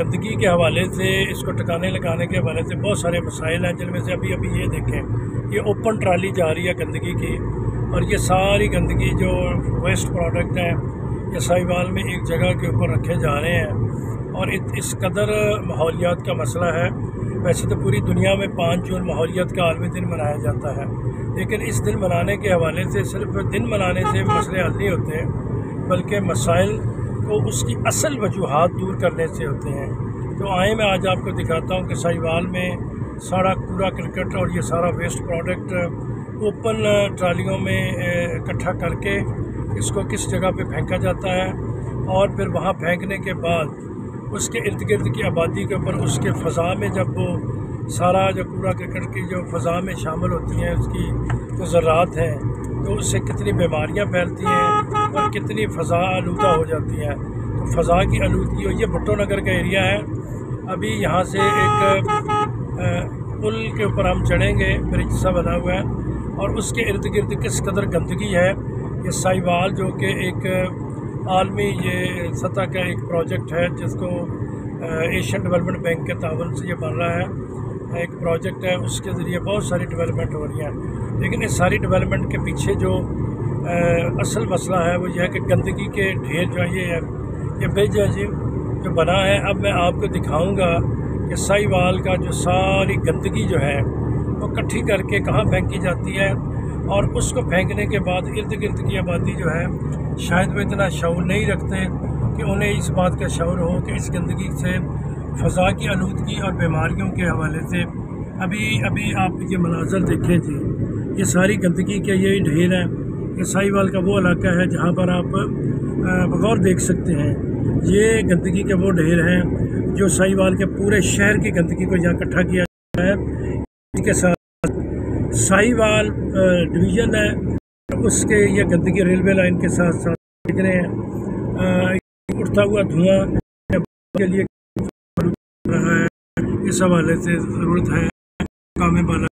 گندگی کے حوالے سے، اس کو ٹکانے لگانے کے حوالے سے بہت سارے مسائل ہیں، جن میں سے ابھی ابھی یہ دیکھیں، یہ اوپن ٹرالی جا رہی ہے گندگی کی۔ اور یہ ساری گندگی جو ویسٹ پروڈکٹ ہیں، یہ سائیوال میں ایک جگہ کے اوپر رکھے جا رہے ہیں۔ اور اس قدر ماحولیات کا مسئلہ ہے۔ ویسے تو پوری دنیا میں پانچ جون ماحولیات کا عالمی دن منایا جاتا ہے۔ لیکن اس دن منانے کے حوالے سے صرف دن منانے سے مسئلے حل نہیں ہوتے، بلکہ مسائل کو اس کی اصل وجوہات دور کرنے سے ہوتے ہیں۔ تو آئیں میں آج آپ کو دکھاتا ہوں کہ سائیوال میں سارا کوڑا کرکٹ اور یہ سارا ویسٹ پروڈکٹ اوپن ٹرالیوں میں اکٹھا کر کے اس کو کس جگہ پہ پھینکا جاتا ہے اور پھر وہاں پھینکنے کے بعد اس کے ارد گرد کی آبادی کے اوپر اس کے فضا میں جب وہ سارا جو کوڑا کرکٹ کی جو فضا میں شامل ہوتی ہیں، اس کی جو ذرات ہیں، تو اس سے کتنی بیماریاں پھیلتی ہیں اور کتنی فضا آلودہ ہو جاتی ہے تو فضا کی آلودگی اور یہ بھٹو نگر کا ایریا ہے۔ ابھی یہاں سے ایک پل کے اوپر ہم چڑھیں گے، برج سا بنا ہوا ہے۔ اور اس کے ارد گرد کس قدر گندگی ہے، یہ سائیوال جو کہ ایک، عالمی یہ سطح کا ایک پروجیکٹ ہے، جس کو ایشین ڈیولپمنٹ بینک کے تعاون سے یہ بن رہا ہے۔ ایک پروجیکٹ ہے، اس کے ذریعے بہت ساری ڈیولپمنٹ ہو رہی ہیں۔ لیکن اس ساری ڈیولپمنٹ کے پیچھے جو اصل مسئلہ ہے، وہ یہ ہے کہ گندگی کے ڈھیر جو ہے یہ یہ برج ہے جی جو بنا ہے، اب میں آپ کو دکھاؤں گا کہ سائی وال کا جو ساری گندگی جو ہے، وہ کٹھی کر کے کہاں پھینکی جاتی ہے۔ اور اس کو پھینکنے کے بعد ارد گرد کی آبادی جو ہے، شاید وہ اتنا شعور نہیں رکھتے کہ انہیں اس بات کا شعور ہو کہ اس گندگی سے فضا کی آلودگی اور بیماریوں کے حوالے سے ابھی ابھی آپ یہ مناظر دیکھیں جی یہ ساری گندگی کے یہی ڈھیر ہے یہ سائی وال کا وہ علاقہ ہے جہاں پر آپ بغور دیکھ سکتے ہیں۔ یہ گندگی کے وہ ڈھیر ہیں جو سائی وال کے پورے شہر کی گندگی کو یہاں اکٹھا کیا جاتا ہے۔ اس کے ساتھ سائی وال ڈویژن ہے، اس کے یہ گندگی ریلوے لائن کے ساتھ ساتھ دیکھ رہے ہیں۔ اٹھتا ہوا دھواں کے لیے رہا ہے۔ اس حوالے سے ضرورت ہے کام بالا